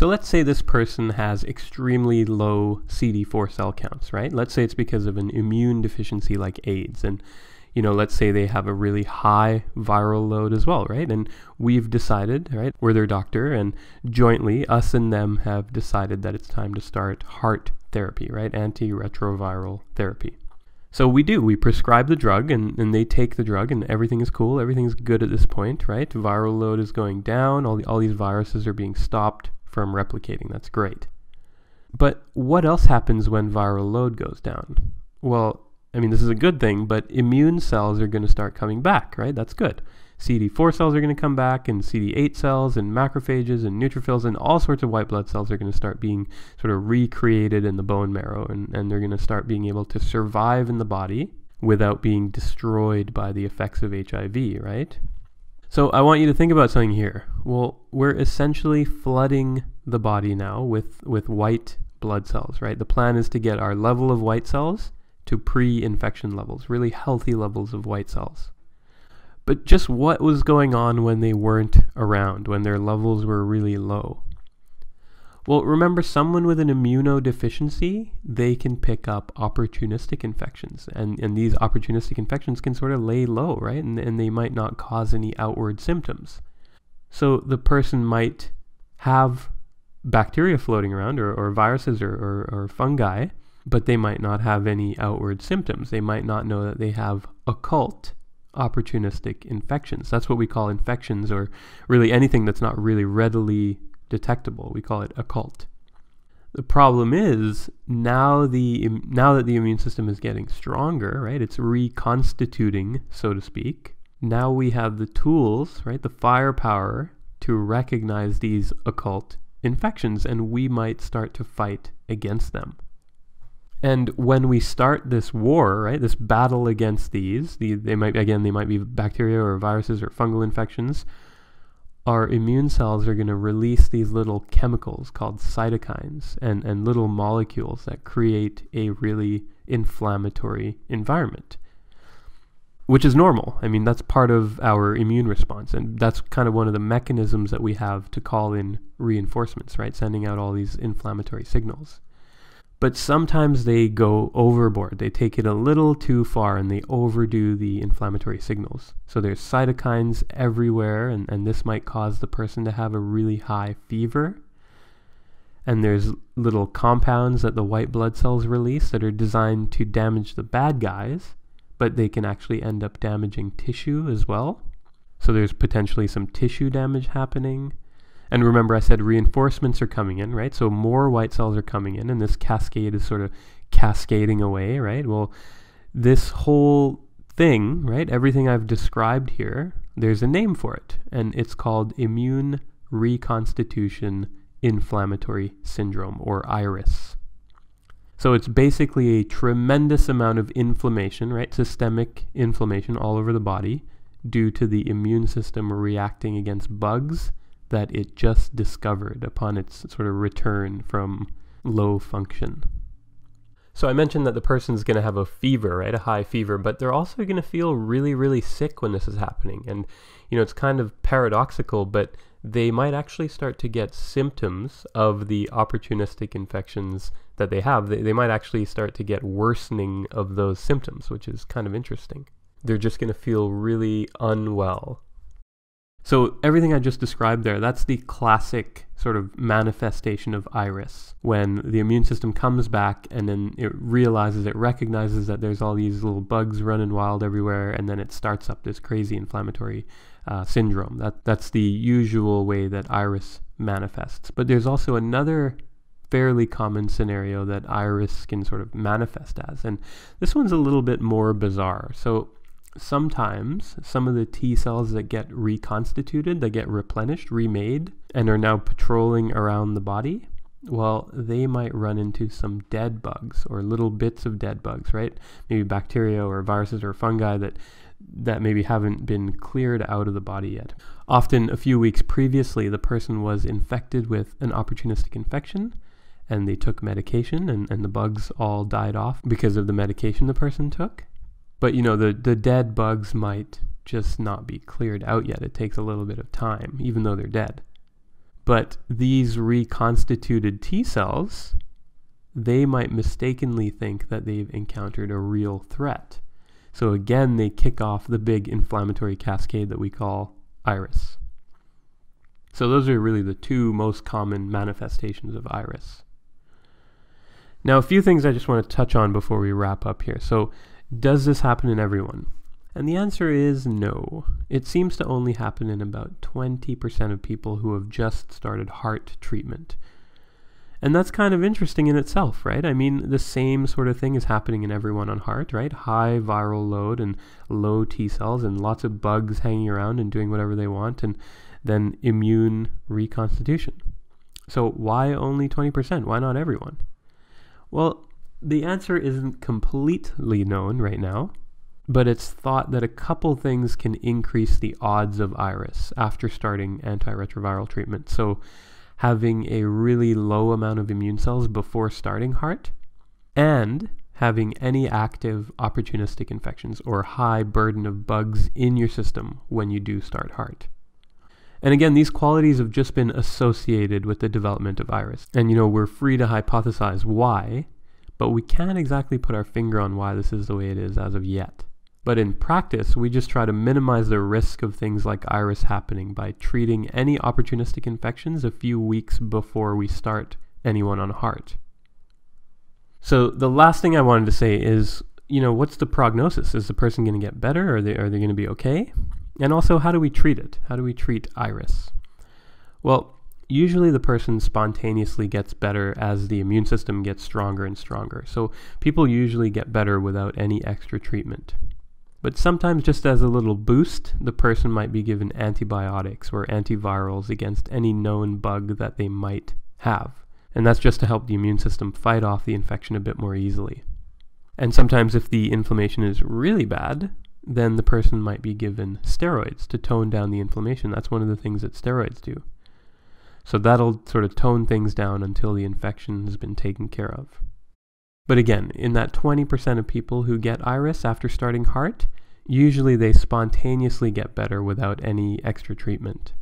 So let's say this person has extremely low CD4 cell counts, right? Let's say it's because of an immune deficiency like AIDS. And, you know, let's say they have a really high viral load as well, right? And we've decided, right? We're their doctor, and jointly, us and them have decided that it's time to start HAART therapy, right? Antiretroviral therapy. So we do. We prescribe the drug and, and they take the drug and everything is cool. Everything's good at this point, right? Viral load is going down. All, the, all these viruses are being stopped from replicating. That's great. But what else happens when viral load goes down? Well, I mean, this is a good thing, but immune cells are going to start coming back, right? That's good. CD4 cells are going to come back, and CD8 cells, and macrophages, and neutrophils, and all sorts of white blood cells are going to start being sort of recreated in the bone marrow, and, and they're going to start being able to survive in the body without being destroyed by the effects of HIV, right? So I want you to think about something here. Well, we're essentially flooding the body now with, with white blood cells, right? The plan is to get our level of white cells to pre-infection levels, really healthy levels of white cells. But just what was going on when they weren't around, when their levels were really low? Well, remember, someone with an immunodeficiency, they can pick up opportunistic infections. And, and these opportunistic infections can sort of lay low, right? And, and they might not cause any outward symptoms. So the person might have bacteria floating around or, or viruses or, or, or fungi, but they might not have any outward symptoms. They might not know that they have occult opportunistic infections. That's what we call infections, or really anything that's not really readily detectable. We call it occult. The problem is now the now that the immune system is getting stronger, right? It's reconstituting, so to speak. Now we have the tools, right? The firepower to recognize these occult infections and we might start to fight against them. And when we start this war, right, this battle against these, the, they might again they might be bacteria or viruses or fungal infections. Our immune cells are going to release these little chemicals called cytokines and, and little molecules that create a really inflammatory environment, which is normal. I mean, that's part of our immune response, and that's kind of one of the mechanisms that we have to call in reinforcements, right? Sending out all these inflammatory signals. But sometimes they go overboard. They take it a little too far and they overdo the inflammatory signals. So there's cytokines everywhere, and, and this might cause the person to have a really high fever. And there's little compounds that the white blood cells release that are designed to damage the bad guys, but they can actually end up damaging tissue as well. So there's potentially some tissue damage happening. And remember, I said reinforcements are coming in, right? So more white cells are coming in, and this cascade is sort of cascading away, right? Well, this whole thing, right? Everything I've described here, there's a name for it, and it's called immune reconstitution inflammatory syndrome, or IRIS. So it's basically a tremendous amount of inflammation, right? Systemic inflammation all over the body due to the immune system reacting against bugs that it just discovered upon its sort of return from low function. So I mentioned that the person's going to have a fever, right? A high fever, but they're also going to feel really, really sick when this is happening. And, you know, it's kind of paradoxical, but they might actually start to get symptoms of the opportunistic infections that they have. They, they might actually start to get worsening of those symptoms, which is kind of interesting. They're just going to feel really unwell so everything I just described there, that's the classic sort of manifestation of IRIS. When the immune system comes back and then it realizes, it recognizes that there's all these little bugs running wild everywhere, and then it starts up this crazy inflammatory uh, syndrome. That, that's the usual way that IRIS manifests. But there's also another fairly common scenario that IRIS can sort of manifest as. And this one's a little bit more bizarre. So sometimes some of the T cells that get reconstituted, that get replenished, remade, and are now patrolling around the body, well, they might run into some dead bugs or little bits of dead bugs, right? Maybe bacteria or viruses or fungi that that maybe haven't been cleared out of the body yet. Often, a few weeks previously, the person was infected with an opportunistic infection and they took medication and, and the bugs all died off because of the medication the person took. But you know, the, the dead bugs might just not be cleared out yet. It takes a little bit of time, even though they're dead. But these reconstituted T cells, they might mistakenly think that they've encountered a real threat. So again, they kick off the big inflammatory cascade that we call IRIS. So those are really the two most common manifestations of IRIS. Now, a few things I just want to touch on before we wrap up here. So, does this happen in everyone? And the answer is no. It seems to only happen in about 20% of people who have just started HAART treatment. And that's kind of interesting in itself, right? I mean, the same sort of thing is happening in everyone on HAART, right? High viral load and low T cells and lots of bugs hanging around and doing whatever they want, and then immune reconstitution. So, why only 20%? Why not everyone? Well, the answer isn't completely known right now, but it's thought that a couple things can increase the odds of IRIS after starting antiretroviral treatment. So, having a really low amount of immune cells before starting HAART, and having any active opportunistic infections or high burden of bugs in your system when you do start HAART. And again, these qualities have just been associated with the development of IRIS. And you know, we're free to hypothesize why, but we can't exactly put our finger on why this is the way it is as of yet. But in practice, we just try to minimize the risk of things like IRIS happening by treating any opportunistic infections a few weeks before we start anyone on HAART. So the last thing I wanted to say is, you know, what's the prognosis? Is the person going to get better? Are they are they going to be okay? And also, how do we treat it? How do we treat IRIS? Well, usually the person spontaneously gets better as the immune system gets stronger and stronger. So people usually get better without any extra treatment. But sometimes, just as a little boost, the person might be given antibiotics or antivirals against any known bug that they might have. And that's just to help the immune system fight off the infection a bit more easily. And sometimes, if the inflammation is really bad, then the person might be given steroids to tone down the inflammation. That's one of the things that steroids do. So that'll sort of tone things down until the infection has been taken care of. But again, in that 20% of people who get IRIS after starting HAART, usually they spontaneously get better without any extra treatment.